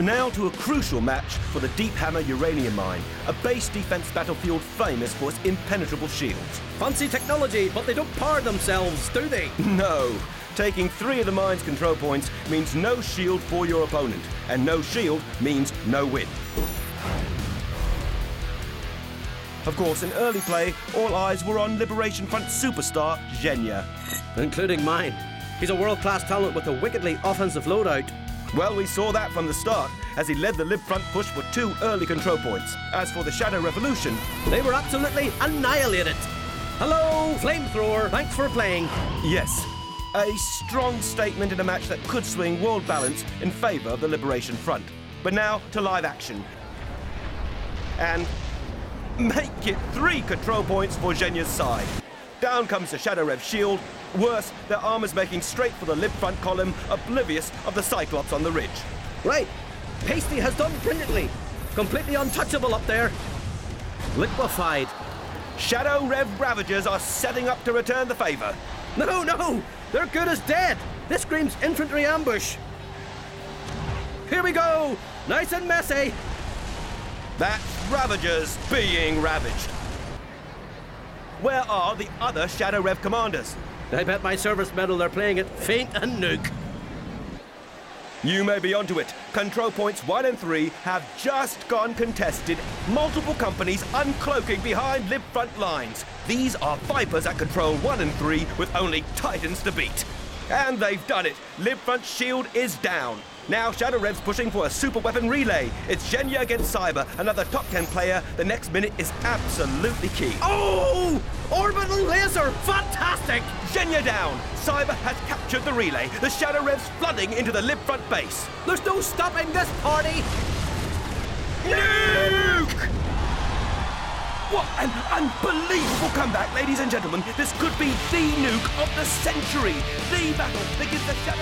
Now to a crucial match for the Deep Hammer Uranium Mine, a base defense battlefield famous for its impenetrable shields. Fancy technology, but they don't power themselves, do they? No. Taking three of the mine's control points means no shield for your opponent, and no shield means no win. Of course, in early play, all eyes were on Liberation Front superstar Zhenya. Including mine. He's a world class talent with a wickedly offensive loadout. Well, we saw that from the start, as he led the Lib Front push for two early control points. As for the Shadow Revolution, They were absolutely annihilated. Hello, flamethrower. Thanks for playing. yes, a strong statement in a match that could swing world balance in favour of the Liberation Front. But now to live action. And make it three control points for Zhenya's side. Down comes the Shadow Rev shield. Worse, their armor's making straight for the Lib Front column, oblivious of the Cyclops on the ridge. Right. Pasty has done brilliantly. Completely untouchable up there. Liquefied. Shadow Rev Ravagers are setting up to return the favour. No, no! They're good as dead! This screams infantry ambush! Here we go! Nice and messy! That's Ravagers being ravaged. Where are the other Shadow Rev commanders? I bet my service medal they're playing it feint and nuke. You may be onto it. Control points 1 and 3 have just gone contested. Multiple companies uncloaking behind Lib front lines. These are Vipers at control 1 and 3 with only Titans to beat. And they've done it. Lib front shield is down. Now Shadow Rev's pushing for a super weapon relay. It's Zhenya against Cyber, another top 10 player. The next minute is absolutely key. Oh! Orbital laser! Fantastic! Zhenya down. Cyber has captured the relay. The Shadow Rev's flooding into the Lib front base. There's no stopping this party! Nuke! What an unbelievable comeback, ladies and gentlemen. This could be the nuke of the century. The battle begins the Shadow.